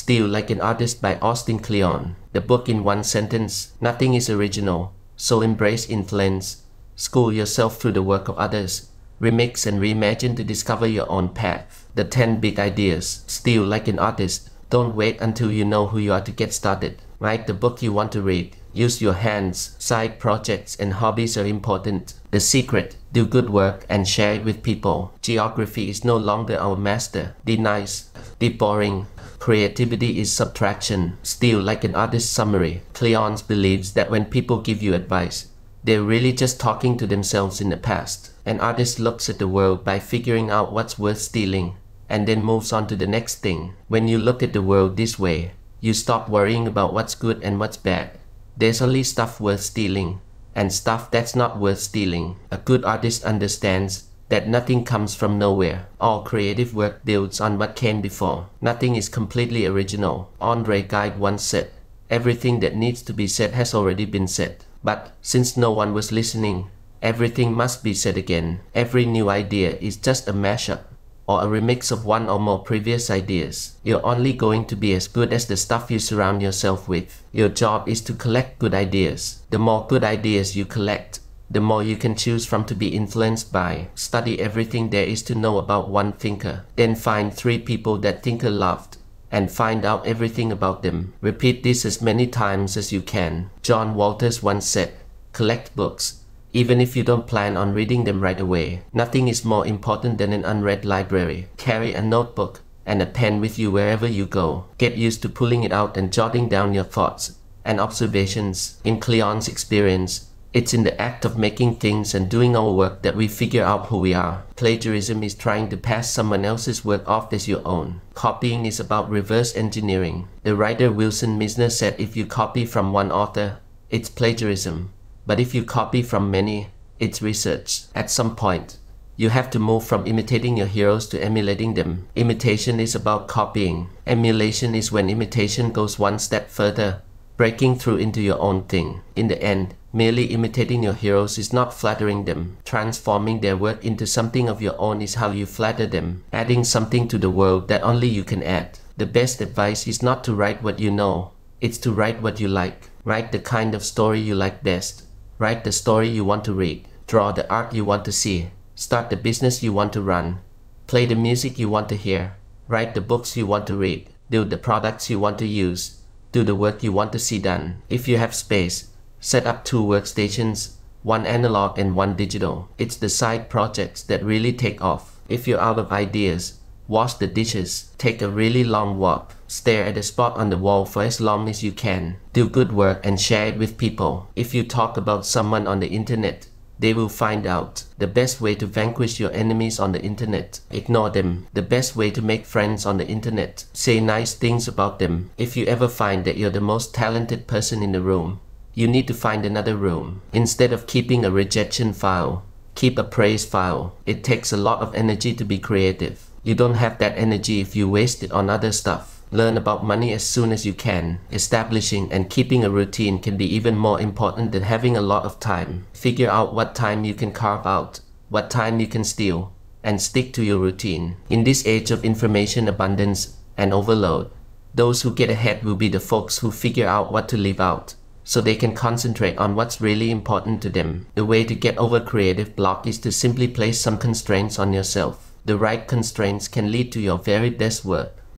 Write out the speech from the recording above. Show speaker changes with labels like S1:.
S1: Steal Like an Artist by Austin Kleon. The book in one sentence Nothing is original, so embrace influence. School yourself through the work of others. Remix and reimagine to discover your own path. The 10 big ideas. Steal like an artist. Don't wait until you know who you are to get started. Write the book you want to read. Use your hands. Side projects and hobbies are important. The secret do good work and share it with people. Geography is no longer our master. Be nice, be boring. Creativity is subtraction. Steal Like an Artist's summary. Kleons believes that when people give you advice, they're really just talking to themselves in the past. An artist looks at the world by figuring out what's worth stealing and then moves on to the next thing. When you look at the world this way, you stop worrying about what's good and what's bad. There's only stuff worth stealing and stuff that's not worth stealing. A good artist understands that nothing comes from nowhere. All creative work builds on what came before. Nothing is completely original. Andre Gide once said, Everything that needs to be said has already been said. But since no one was listening, everything must be said again. Every new idea is just a mashup or a remix of one or more previous ideas. You're only going to be as good as the stuff you surround yourself with. Your job is to collect good ideas. The more good ideas you collect, the more you can choose from to be influenced by. Study everything there is to know about one thinker. Then find three people that thinker loved and find out everything about them. Repeat this as many times as you can. John Waters once said, collect books, even if you don't plan on reading them right away. Nothing is more important than an unread library. Carry a notebook and a pen with you wherever you go. Get used to pulling it out and jotting down your thoughts and observations. In Kleon's experience, it's in the act of making things and doing our work that we figure out who we are. Plagiarism is trying to pass someone else's work off as your own. Copying is about reverse engineering. The writer Wilson Mizner said if you copy from one author, it's plagiarism. But if you copy from many, it's research. At some point, you have to move from imitating your heroes to emulating them. Imitation is about copying. Emulation is when imitation goes one step further, breaking through into your own thing. In the end, merely imitating your heroes is not flattering them. Transforming their work into something of your own is how you flatter them, adding something to the world that only you can add. The best advice is not to write what you know, it's to write what you like. Write the kind of story you like best. Write the story you want to read. Draw the art you want to see. Start the business you want to run. Play the music you want to hear. Write the books you want to read. Do the products you want to use. Do the work you want to see done. If you have space, set up two workstations, one analog and one digital. It's the side projects that really take off. If you're out of ideas, Wash the dishes. Take a really long walk. Stare at a spot on the wall for as long as you can. Do good work and share it with people. If you talk about someone on the internet, they will find out. The best way to vanquish your enemies on the internet. Ignore them. The best way to make friends on the internet. Say nice things about them. If you ever find that you're the most talented person in the room, you need to find another room. Instead of keeping a rejection file, keep a praise file. It takes a lot of energy to be creative. You don't have that energy if you waste it on other stuff. Learn about money as soon as you can. Establishing and keeping a routine can be even more important than having a lot of time. Figure out what time you can carve out, what time you can steal, and stick to your routine. In this age of information abundance and overload, those who get ahead will be the folks who figure out what to leave out so they can concentrate on what's really important to them. The way to get over creative block is to simply place some constraints on yourself. The right constraints can lead to your very best work.